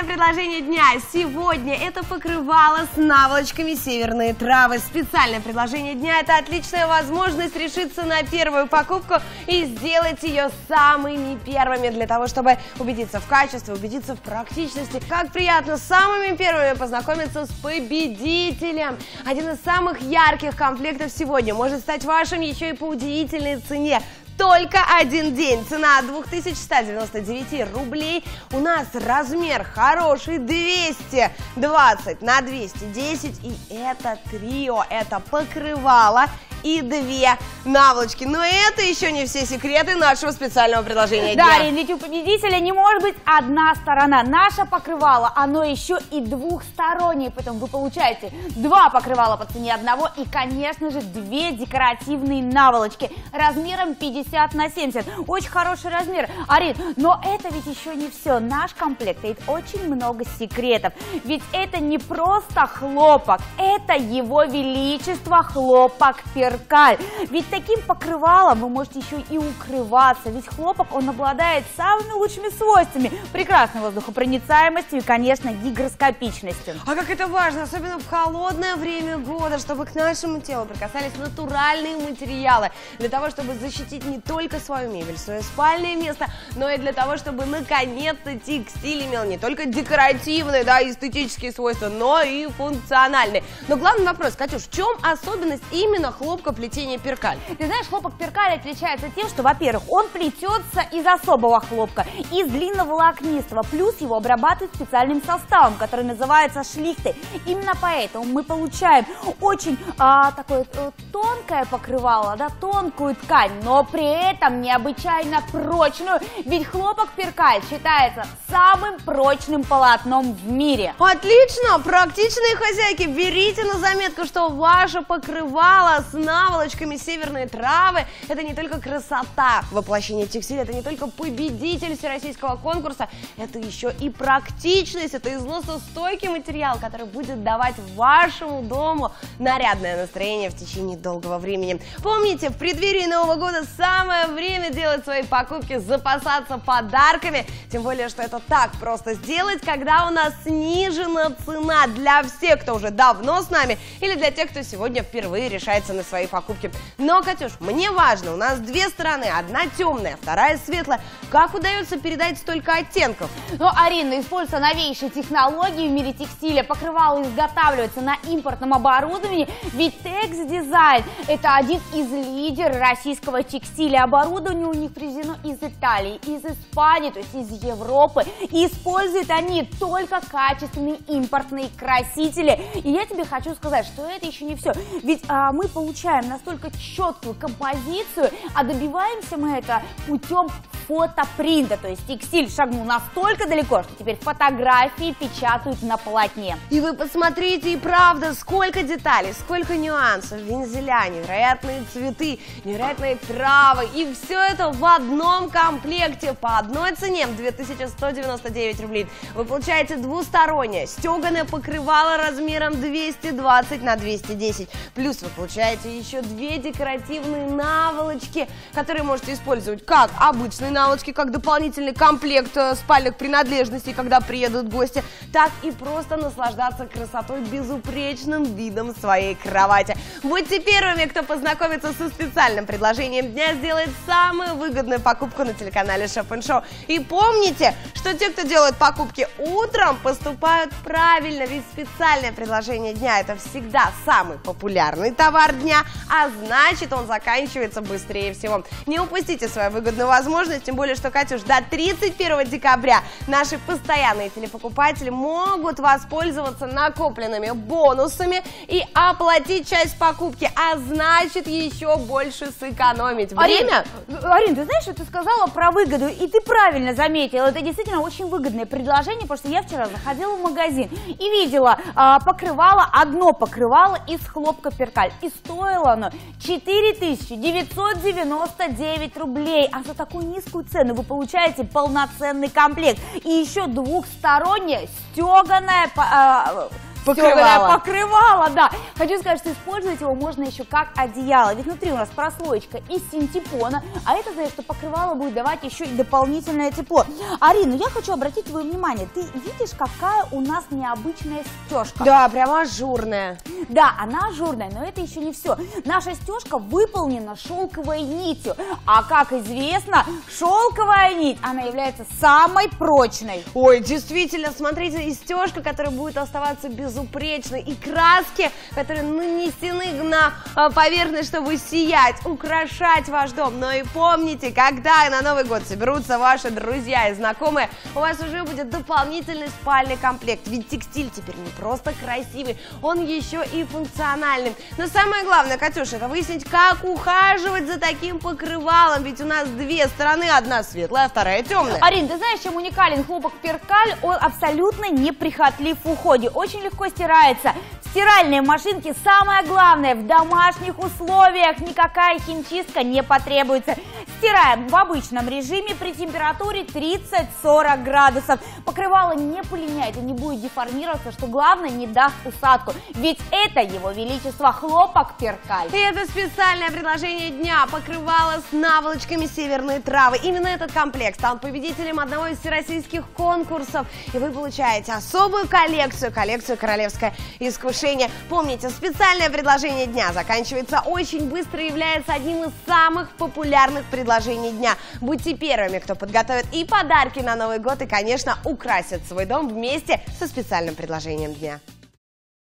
Специальное предложение дня. Сегодня это покрывало с наволочками северные травы. Специальное предложение дня – это отличная возможность решиться на первую покупку и сделать ее самыми первыми для того, чтобы убедиться в качестве, убедиться в практичности. Как приятно самыми первыми познакомиться с победителем. Один из самых ярких комплектов сегодня может стать вашим еще и по удивительной цене только один день. Цена 2199 рублей. У нас размер хороший 220 на 210. И это трио, это покрывало и две наволочки. Но это еще не все секреты нашего специального предложения дня. Дарья, ведь у победителя не может быть одна сторона. Наше покрывало, оно еще и двухстороннее, поэтому вы получаете два покрывала по цене одного и, конечно же, две декоративные наволочки размером 50 на 70. Очень хороший размер, Арин, но это ведь еще не все. Наш комплект имеет очень много секретов. Ведь это не просто хлопок, это его величество хлопок пер зеркаль. Ведь таким покрывалом вы можете еще и укрываться, ведь хлопок, он обладает самыми лучшими свойствами. Прекрасной воздухопроницаемостью и, конечно, гигроскопичностью. А как это важно, особенно в холодное время года, чтобы к нашему телу прикасались натуральные материалы, для того, чтобы защитить не только свою мебель, свое спальное место, но и для того, чтобы наконец-то текстиль имел не только декоративные, да, эстетические свойства, но и функциональные. Но главный вопрос, Катюш, в чем особенность именно хлопка хлопка плетения перкаль? Ты знаешь, хлопок перкаль отличается тем, что, во-первых, он плетется из особого хлопка, из длинноволокнистого, плюс его обрабатывают специальным составом, который называется шлихты. Именно поэтому мы получаем очень а, такое а, тонкое покрывало, да, тонкую ткань, но при этом необычайно прочную, ведь хлопок перкаль считается самым прочным полотном в мире. Отлично! Практичные хозяйки, берите на заметку, что ваше покрывало с наволочками северные травы. Это не только красота воплощения текстиля, это не только победитель всероссийского конкурса, это еще и практичность, это износостойкий материал, который будет давать вашему дому нарядное настроение в течение долгого времени. Помните, в преддверии Нового года самое время делать свои покупки, запасаться подарками, тем более, что это так просто сделать, когда у нас снижена цена для всех, кто уже давно с нами, или для тех, кто сегодня впервые решается на свои покупки. Но, Катюш, мне важно, у нас две стороны, одна темная, вторая светлая. Как удается передать столько оттенков? Ну, Арина, используются новейшие технологии в мире текстиля. Покрывало изготавливается на импортном оборудовании. Ведь Design – это один из лидеров российского текстиля. Оборудование у них привезено из Италии, из Испании, то есть из Европы. И используют они только качественные импортные красители. И я тебе хочу сказать, что это еще не все. Ведь а, мы получаем получаем настолько четкую композицию, а добиваемся мы это путем фотопринта. То есть текстиль шагнул настолько далеко, что теперь фотографии печатают на полотне. И вы посмотрите, и правда, сколько деталей, сколько нюансов, вензеля, невероятные цветы, невероятные травы. И все это в одном комплекте по одной цене 2199 рублей. Вы получаете двустороннее стеганое покрывало размером 220 на 210. Плюс вы получаете еще две декоративные наволочки, которые можете использовать как обычные наволочки, как дополнительный комплект э, спальных принадлежностей, когда приедут гости, так и просто наслаждаться красотой, безупречным видом своей кровати. Будьте первыми, кто познакомится со специальным предложением дня, сделает самую выгодную покупку на телеканале Shop & Show. И помните, что те, кто делает покупки утром, поступают правильно, ведь специальное предложение дня – это всегда самый популярный товар дня, а значит он заканчивается быстрее всего. Не упустите свою выгодную возможность, тем более, что, Катюш, до 31 декабря наши постоянные телепокупатели могут воспользоваться накопленными бонусами и оплатить часть покупки, а значит еще больше сэкономить. Время? Арин, Арин, ты знаешь, что ты сказала про выгоду, и ты правильно заметила, это действительно очень выгодное предложение, потому что я вчера заходила в магазин и видела а, покрывало, одно покрывало из хлопка перкаль, и стоило стоило оно 4999 рублей. А за такую низкую цену вы получаете полноценный комплект. И еще двухсторонняя стеганая... Э, Покрывало. покрывало, да. Хочу сказать, что использовать его можно еще как одеяло. Ведь внутри у нас прослоечка из синтепона, а это значит, что покрывало будет давать еще и дополнительное тепло. Арина, я хочу обратить твое внимание. Ты видишь, какая у нас необычная стежка? Да, прямо ажурная. Да, она ажурная, но это еще не все. Наша стежка выполнена шелковой нитью. А как известно, шелковая нить, она является самой прочной. Ой, действительно, смотрите, и стежка, которая будет оставаться безупречной, и краски, которые нанесены на а, поверхность, чтобы сиять, украшать ваш дом. Но и помните, когда на Новый год соберутся ваши друзья и знакомые, у вас уже будет дополнительный спальный комплект. Ведь текстиль теперь не просто красивый, он еще и функциональный. Но самое главное, Катюша, это выяснить, как ухаживать за таким покрывалом. Ведь у нас две стороны, одна светлая, вторая темная. Арин, ты знаешь, чем уникален хлопок перкаль? Он абсолютно неприхотлив в уходе, очень легко стирается. Стиральные машинки самое главное, в домашних условиях никакая химчистка не потребуется. Стираем в обычном режиме при температуре 30-40 градусов. Покрывало не полиняет и не будет деформироваться, что главное не даст усадку. Ведь это его величество хлопок перкаль. И это специальное предложение дня. Покрывало с наволочками северные травы. Именно этот комплект стал победителем одного из всероссийских конкурсов. И вы получаете особую коллекцию, коллекцию «Королевское искушение». Помните, специальное предложение дня заканчивается очень быстро и является одним из самых популярных предложений предложений дня. Будьте первыми, кто подготовит и подарки на Новый год, и, конечно, украсит свой дом вместе со специальным предложением дня.